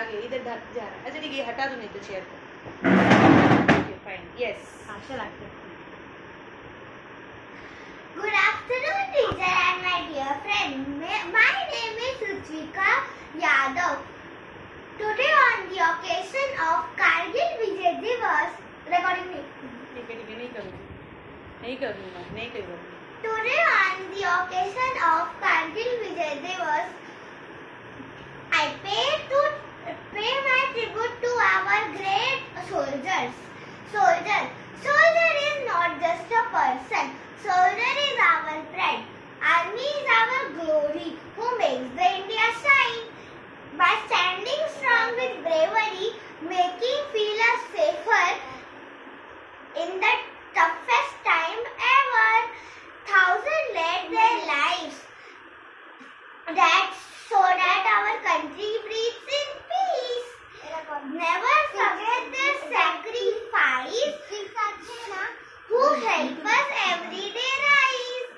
आगे इधर जा जा रहा है अच्छा ठीक है हटा दो नहीं तो चेयर को ओके फाइन यस आशा लागते Good afternoon, teacher and my dear friend. My my name is Ruchika Yadav. Today, on the occasion of Kargil Vijay Divas, recording me. ठीक है ठीक है नहीं करूँगी नहीं करूँगा नहीं करूँगी Today, on that so that our country breathes in peace. Never forget their sacrifice who help us every day rise.